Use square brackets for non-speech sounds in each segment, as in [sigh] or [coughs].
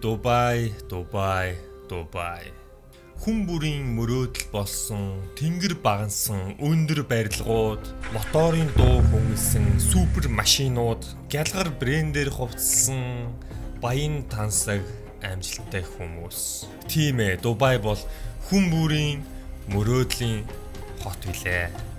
Дубай, Дубай, Дубай. Хүн бүрийн мөрөөдөл болсон тэнгэр багансан өндөр барилгууд, моторын дуу хөнгөлсөн супер машинууд, гялгар брэндээр хувцсан баян тансаг амжилттай хүмүүс. Тийм ээ, Дубай бол хүн бүрийн мөрөөдлийн хот билээ.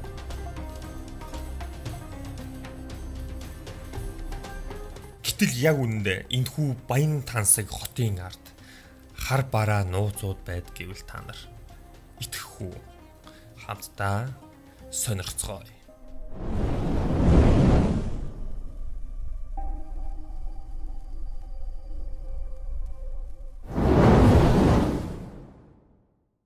Гэтэл яг үнэндээ энэхүү баян тансаг хотын ард хар бараа нууцуд байд гэвэл та нар итгэх үү? Хамтдаа сонирхцгоё.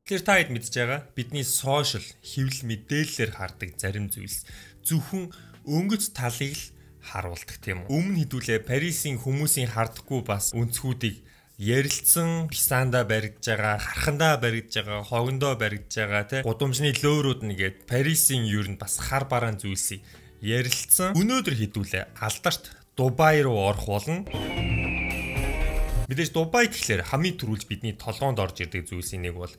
Тэгэхээр та хэд мэдж байгаа бидний сошиал хэвлэл мэдээллээр хардаг зарим зүйлс зөвхөн өнгөц талыг л харуулдаг тийм үү. Өмнө хідүүлээ Парисын хүмүүсийн хардахгүй бас өнцгүүдийг ярилцсан писанда баригдж байгаа, хархандаа баригдж байгаа, хогондоо баригдж байгаа тий гудамжны лөөрүүд нэгээд Парисын юу нь бас хар бараан зүйлсийг ярилцсан. Өнөөдөр хідүүлээ алдарт Дубай руу орох болно. Мэдээж Дубай гэхлээр хамгийн түрүүлж бидний толгоонд орж ирдэг зүйлсийн нэг бол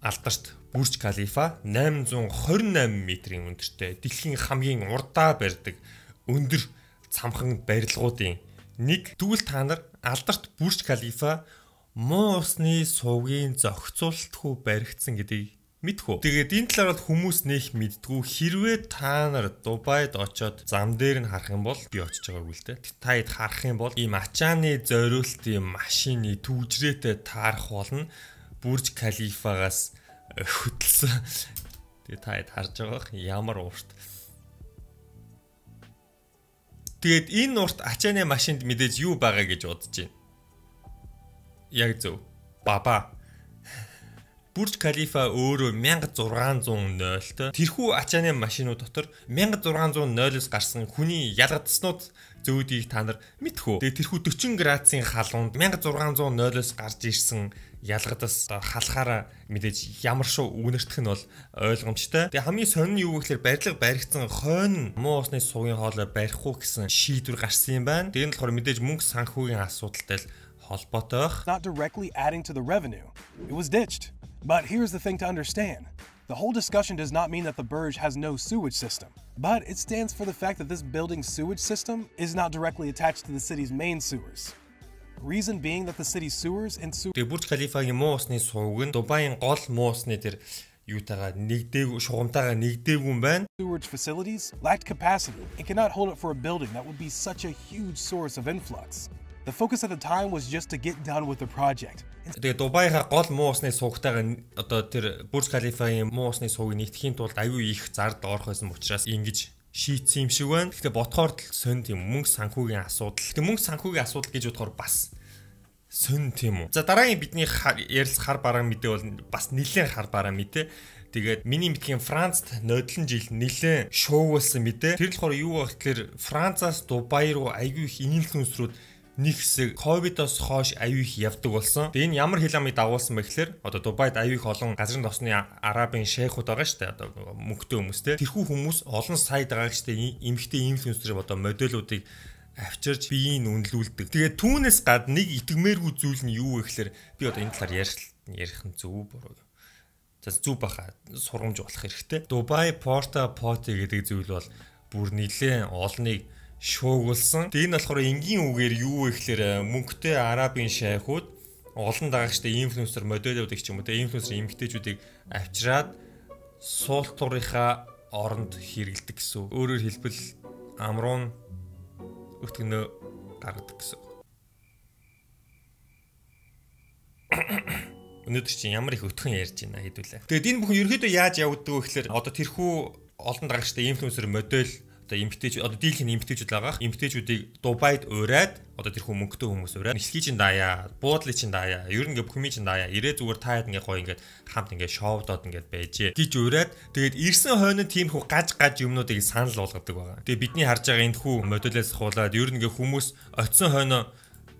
алдарт Бурж Калифа 828 метрийн өндөртэй дэлхийн хамгийн урдаа барьдаг өндөр цамхан барилгуудын нэг тэгвэл та нар алдарт Бурж Калифа муу усны сувгийн зохицуулалтгүй баригдсан гэдгийг мэдэх үү. Тэгээд энэ талаар бол хүмүүс нэх мэддгүү хэрвээ та нар Дубайд очоод зам дээр нь харах юм бол би очиж байгааг үл дээ. Та хэд харах юм бол ийм ачааны зориултын машины түүжрээтэй таарах болно. Бурж Калифагаас хөтлсөн. Тэгээ та хэд харж байгаа ямар уурт. Тэгээд энэ урт ачааны машинд мэдээж юу байгаа гэж бодож байна. Яг зөв. Баба. Бурж Калифа өөрөө 1600-т тэрхүү ачааны машинууд дотор 1600-ос гарсан хүний ялгадснууд зөөдийг та нар мэдхүү. Тэгээ тэрхүү 40 градусын халуунд 1600-ос гарч ирсэн ялгадас халахаараа мэдээж ямар шоу үнэртэх нь бол ойлгомжтой. Тэгээ хамгийн сонин юу гэхээр барилга баригдсан хойно муу усны сугийн хоолой барихгүй гэсэн шийдвэр гарсан юм байна. Тэр нь болохоор мэдээж мөнгө санхүүгийн асуудалтай л холбоотой байх. Not directly adding to the revenue. It was ditched. But here's the thing to understand. The whole discussion does not mean that the Burj has no sewage system, but it stands for the fact that this building's sewage system is not directly attached to the city's main sewers. Reason being that the city's sewers and sewage Тэгээ Бурж Калифагийн муу усны сувг нь Дубайн гол муу усны тэр юутайгаа нэгдээгүй шугамтайгаа нэгдээгүй юм байна. sewage facilities lacked capacity and cannot hold it for a building that would be such a huge source of influx. The focus at the time was just to get done with the project. Тэгээ Дубайхаа гол муу усны сувгтайгаа одоо тэр Бурж Калифагийн муу усны сувгийг нэгтгэхийн тулд аюу их зардал орох байсан учраас ингэж шийтсэн юм шиг байна. Гэхдээ бодхоор л сонь тийм мөнгө санхүүгийн асуудал. Тэгээ мөнгө санхүүгийн асуудал гэж бодохоор бас сонь тийм үү. За дараагийн бидний ярилцах хар бараа мэдээ бол бас нэлээд хар бараа мэдээ. Тэгээд миний мэдхийн Францд нодлон жил нэлээд шуугуулсан мэдээ. Тэр болохоор юу вэ гэхээр Францаас Дубай руу аягүй их инфлюенсерүүд нэг хэсэг ковидоос хойш аюу их явдаг болсон. Тэгээ энэ ямар хил амыг дагуулсан бэ гэхээр одоо Дубайд аюу их олон газрын тосны арабын шейхүүд байгаа шүү дээ. Одоо мөнгөтэй хүмүүс те. Тэрхүү хүмүүс олон сая байгаа шүү дээ. Эмхтэй инфлюенсер одоо модельуудыг авчирч биеийг үнэлүүлдэг. Тэгээ түүнээс гад нэг итгэмээргүй зүйл нь юу вэ гэхээр би одоо энэ талаар ярих нь зөв буруу. За зүв баха сургамж болох хэрэгтэй. Дубай Порта Поти гэдэг зүйл бол бүр нэлээд олныг шуугуулсан. Тэгээ энэ болохоор энгийн үгээр юу вэ гэхээр мөнгөтэй арабын шайхууд олон дагагчтай инфлюенсер модельүүд гэх юм уу те инфлюенсер эмгтээчүүдийг авчираад суултуурынхаа оронд хэрэгэлдэг гэсэн. Өөрөөр хэлбэл амруун өтгөнөө гаргадаг гэсэн. [coughs] Өнөөдөр чинь ямар их өтгөн ярьж байна хэдүүлээ. Тэгэд энэ бүхэн ерөөдөө яаж явагддаг вэ гэхээр одоо тэрхүү олон дагагчтай инфлюенсер модель одоо эмгтээч одоо дийлхэн эмгтээчүүд байгаа. Эмгтээчүүдийг Дубайд ураад одоо тэр хүн мөнгөтэй хүмүүс ураад нислэгийн чин даяа, буудлын чин даяа, ер нь ингээ бүхмийн чин даяа, ирээ зүгээр таад ингээ гоё ингээ хамт ингээ шоудоод ингээ байжээ. гэж ураад тэгээд ирсэн хойно тийм хүү гаж гаж юмнуудыг санал болгодог байгаа. Тэгээд бидний харж байгаа энэ хүү модулээс хуулаад ер нь ингээ хүмүүс очисон хойно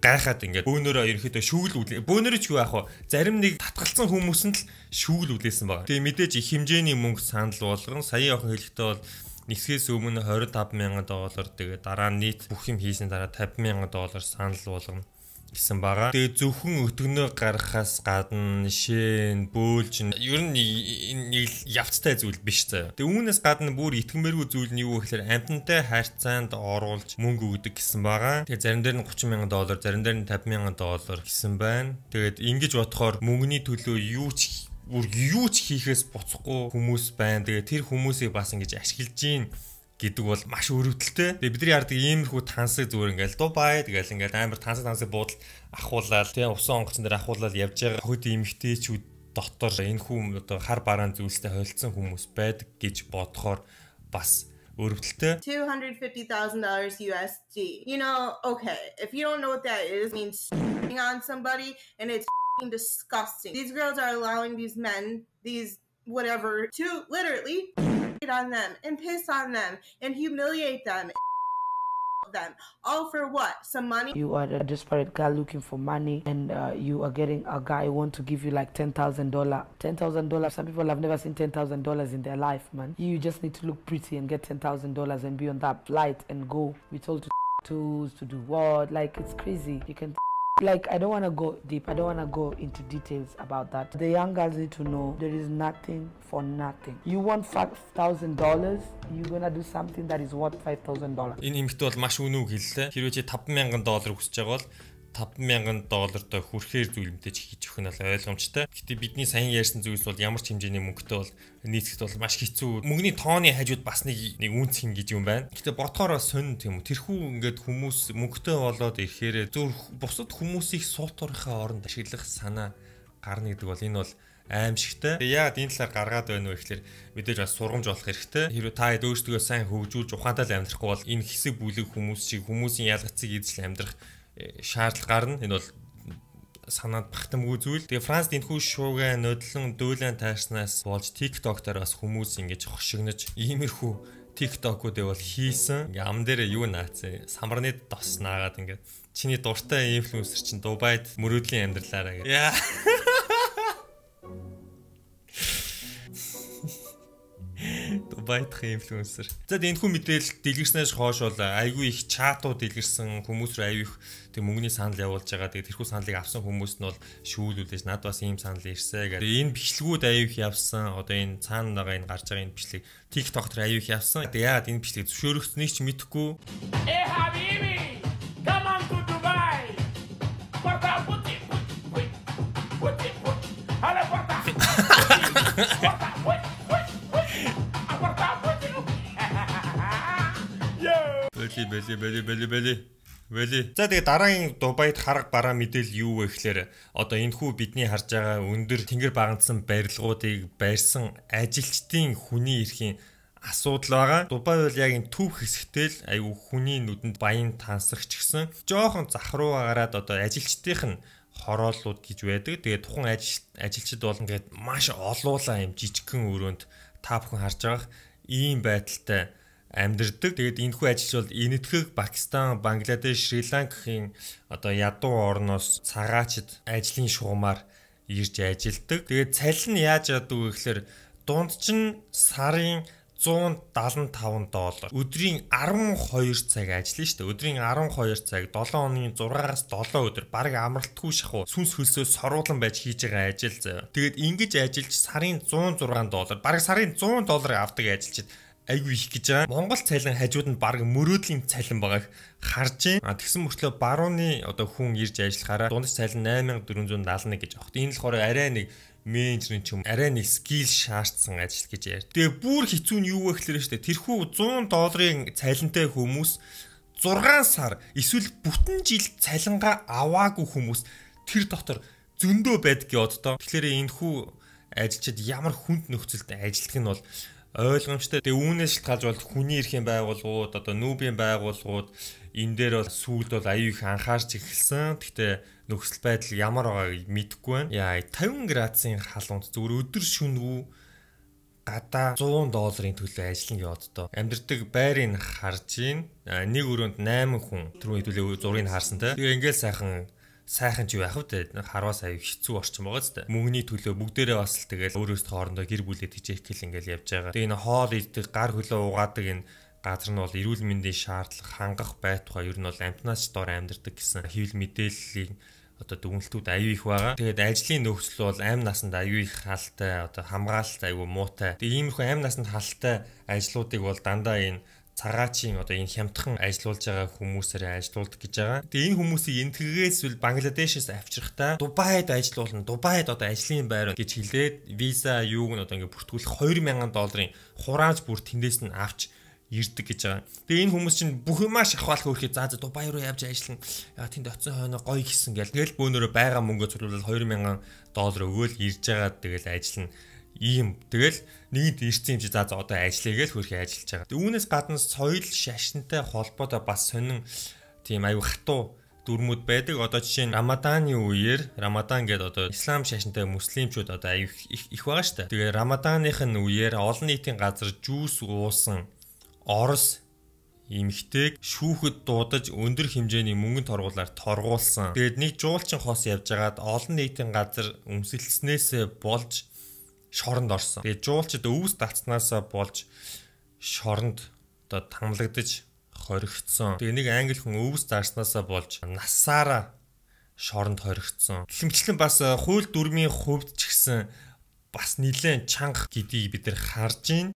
гайхаад ингээд бөөнөрөө ерөөхдөө шүүгэл үлээ. Бөөнөрөө ч юу яах вэ? Зарим нэг татгалцсан хүмүүс нь л шүүгэл үлээсэн байгаа. Тэгээ мэдээж их хэмжээний мөнгө санал болгон сая охин хэлэхдээ бол Нисгээс өмнө 25 мянган доллар тэгээ дараа нь нийт бүх юм хийсэн дараа 50 мянган доллар санал болгоно. гэсэн байгаа. Тэгээ зөвхөн өтгөнөө гаргахаас гадна шин, бөөлж ер нь нэг явцтай зүйл биш заяа. Тэгээ үүнээс гадна бүр итгэмээргүй зүйл нь юу гэхээр амтантай харьцаанд оруулж мөнгө өгдөг гэсэн байгаа. Тэгээ зарим дээр нь 30 сая доллар, зарим дээр нь 50 сая доллар гэсэн байна. Тэгээд ингэж бодохоор мөнгөний төлөө юу ч бүр юу ч хийхээс буцахгүй хүмүүс байна. Тэгээ тэр хүмүүсийг бас ингэж ашиглаж гин гэдэг бол маш өрөвдөлтэй. Тэгээ бидний яардаг иймэрхүү тансыг зүгээр ингээл Дубай тэгэл ингээл амар тансаг тансаг буудал ахуулаад тэгээ усан онгоцон дээр ахуулаад явж байгаа хойд эмэгтэйчүүд дотор энэ хүм одоо хар бараан зүйлстэй холилдсон хүмүүс байдаг гэж бодохоор бас өрөвдөлтэй. $250,000 USD. You know, okay, if you don't know what that is, means on somebody and it's disgusting. These girls are allowing these men, these whatever, to literally on them and piss on them and humiliate them them all for what? Some money? You are a desperate guy looking for money and uh, you are getting a guy who want to give you like ten thousand dollar. ten thousand dollars some people have never seen ten thousand dollars in their life man. You just need to look pretty and get ten thousand dollars and be on that flight and go be told to to do what? Like it's crazy. You can like i don't want to go deep. I don't want to go into details about that. The young girls need to know there is nothing for nothing. You want five thousand dollars you're gonna do something that is worth five thousand dollars. Энэ эмэгтэй бол маш үнэн үг хэллээ хэрвээ чи 5000 доллар хүсэж байгаа бол 5000 доллартай хүрэхээр зүйлмтэй хийж өгөх нь ойлгомжтой. Гэтэ бидний саяхан ярьсан зүйлс бол ямар ч хэмжээний мөнгөтэй бол нийцэхэд бол маш хэцүү. Мөнгөний тооны хажууд бас нэг нэг үнц хин гэж юм байна. Гэтэ бодохоор бас сонь тийм үү. Тэрхүү ингээд хүмүүс мөнгөтэй болоод ирэхээр зүр бусад хүмүүсийг суутуурхаа оронд ашиглах санаа гарна гэдэг бол энэ бол аимшигтай. Яг энэ талаар гаргаад байна уу гэхээр мэдээж бас сургамж болох хэрэгтэй. Хэрвээ та хэд өөрсдөө сайн хөгжүүлж ухаантай л амьдрахгүй бол энэ хэсэг бүлэг хүмүүс шиг хүмүүсийн ялгцыг эзэл амьдрах шаардлага гарна. Энэ бол санаанд багтамгүй зүйл. Тэгээ Францд энэхүү шуугаа нодлон дүүлэн таарснаас болж TikTok дээр бас хүмүүс ингэж хошигнож иймэрхүү TikTok-уудыг бол хийсэн. Ингээ ам дээр юу наацсан самарны дос наагаад ингээ чиний дуртай инфлюенсер чинь Дубайд мөрөөдлийн амьдралаараа гэх. Дубайдх инфлюенсер. За энэ хүн мэдээлэл дэлгэрснээс хойш бол айгүй их чатууд дэлгэрсэн хүмүүс рүү айгүй их тэг мөнгөний санал явуулж байгаа. Тэгээд тэрхүү саналыг авсан хүмүүс нь бол шүүлүүлж над бас ийм санал ирсэ гэдэг. Энэ бичлэгүүд айгүй их явсан. Одоо энэ цаана байгаа энэ гарч байгаа энэ бичлэг TikTok дээр айгүй их явсан. Тэгээд яагаад энэ бичлэг зөвшөөрөгцнийг ч мэдэхгүй. Э хабиби come Бэли бэли бэли бэли бэли Вэли. За тэгээ дараагийн Дубайд харга бараа мэдээлэл юу вэ гэхээр одоо энэ хүү бидний харж байгаа өндөр тэнгэр багандсан барилгуудыг барьсан ажилчдын хүний эрхийн асуудал байгаа. Дубай бол яг энэ төв хэсэгтэй л айгүй хүний нүдэнд баян тансагч гисэн. Жохон зах руу гараад одоо ажилчдынх нь хорооллууд гэж байдаг. Тэгээ тухайн ажил ажилчид бол ингээд маш олуулаа юм жижигхэн өрөөнд та бүхэн харж байгаа ийм байдалтай амьдэрдэг. Тэгээд энэхүү ажилч бол энэтхэг Пакистан, Бангладеш, Шри-Ланкийн одоо ядуу орноос цагаачд ажлын шугамаар ирж ажилдаг. Тэгээд цалин яаж вэ гэхээр дунд чинь сарын 175 доллар. Өдрийн 12 цаг ажиллана шүү дээ. Өдрийн 12 цаг 7 хоногийн 6-аас 7 өдөр баг амралтгүй шахуу сүнс хөлсөө соруулан байж хийж байгаа ажил заяа. Тэгээд ингэж ажиллаж сарын 106 доллар, баг сарын 100 доллар авдаг ажилчид айгүй их гэж байгаа. Монгол цалин хажууд нь баг мөрөөдлийн цалин байгааг харж байна. Тэгсэн мөртлөө барууны одоо хүн ирж ажиллахаараа дундаж цалин 8471 гэж авахт. Энэ болохоор арай нэг менежерийн ч юм арай нэг скил шаардсан ажил гэж яар. Тэгээ бүр хэцүү нь юу вэ гэхээр штэ тэрхүү 100 долларын цалинтай хүмүүс 6 сар эсвэл бүтэн жил цалингаа аваагүй хүмүүс тэр дотор зөндөө байдаг яваад тоо. Тэгэхээр энэ хүү ажилчид ямар хүнд нөхцөлд ажиллах нь бол ойлгомжтой. Тэгээ үүнээс шалтгаалж бол хүний эрхийн байгууллагууд одоо нүүбийн байгууллагууд энэ дээр бол сүүлд бол аюу их анхаарч эхэлсэн. Гэхдээ нөхцөл байдал ямар байгааг мэдэхгүй байна. Яа 50 градусын халуунд зүгээр өдөр шөнөгүй гадаа 100 долларын төлөө ажиллана яваад доо. Амьдрдаг байрыг харж ийн. Нэг өрөөнд 8 хүн түрүү хэдүүлээ зургийг харсан те. Тэгээ ингээл сайхан сайхан ч юу яах вэ харвас аяг хэцүү орчин байгаа зү. Мөнгөний төлөө бүгдээрээ бас л тэгэл өөрөөсөө хоорондоо гэр бүлээ тижээх гэл ингээл явж байгаа. Тэгээ энэ хоол иддэг, гар хөлөө угаадаг энэ газар нь бол эрүүл мэндийн шаардлага хангах байтугай ер нь бол амтнаас дор амьдардаг гэсэн хэвлэл мэдээллийг одоо дүгнэлтүүд аюу их байгаа. Тэгээд ажлын нөхцөл бол амь насанд аюу их халтай одоо хамгаалалт аюу муутай. Тэгээд иймэрхүү амь насанд халтай ажлуудыг бол дандаа энэ цагаачийн одоо энэ хямдхан ажиллаулж байгаа хүмүүсээр ажиллаулдаг гэж байгаа. Тэгээ энэ хүмүүсийг энтгэгээс үл Бангладешээс авчрахтаа Дубайд ажиллуулна. Дубайд одоо ажлын байр гэж хэлээд виза юуг нь одоо ингээ бүртгүүлэх 2000 долларын хурааж бүр тэндээс нь авч ирдэг гэж байгаа. Тэгээ энэ хүмүүс чинь бүх юмаа шахвалах хөрхий за за Дубай руу явж ажиллана. Яа тэнд оцсон хойно гоё гисэн гэл. Тэгэл бөөнөрөө байгаа мөнгө цуглуулаад 2000 доллар өгөөл ирж байгаа тэгэл ажиллана. Ийм тэгэл нэгд ирсэн юм чи за за одоо ажиллая гэж хөрхий ажиллаж байгаа. Үүнээс гадна соёл шашинтай холбоотой бас сонин тийм аюу хатуу дүрмүүд байдаг. Одоо жишээ нь Рамаданы үеэр Рамадан гэдэг одоо ислам шашинтай муслимчууд одоо аюу их, байгаа шүү дээ. Тэгээ Рамаданых нь үеэр олон нийтийн газар жүүс уусан Орос эмхтэйг шүүхэд дуудаж өндөр хэмжээний мөнгөнд торгуулаар торгуулсан. Тэгээд нэг жуулчин хос явжгаад олон нийтийн газар өмсөлдснээсээ болж шоронд орсон. Тэгээд жуулчид өвс татснаасаа болж шоронд одоо тамлагдаж хоригдсон. Тэгээ нэг англи хүн өвс зарснаасаа болж насаараа шоронд хоригдсон. Гэхдээ бас хууль дүрмийн хувьд ч гэсэн бас нэлээд чанга гэдгийг бид нар харж байна.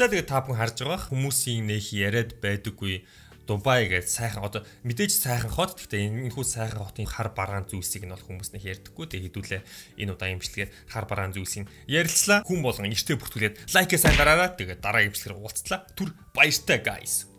За тэгээд та бүхэн харж байгаа хүмүүсийн нөх яриад байдаггүй Дубай гэж сайхан одоо мэдээж сайхан хот гэхдээ энэ хүү сайхан хотын хар бараан зүйлсийг нь бол хүмүүс нэг ярьдаггүй. Тэг хэдүүлээ энэ удаа имжлэгээр хар бараан зүйлсийг ярилцлаа. Хүн болгон эртээ бүртгүүлээд лайк сайн дараарай. Тэгээд дараа имжлэгээр уулзлаа түр баяртай guys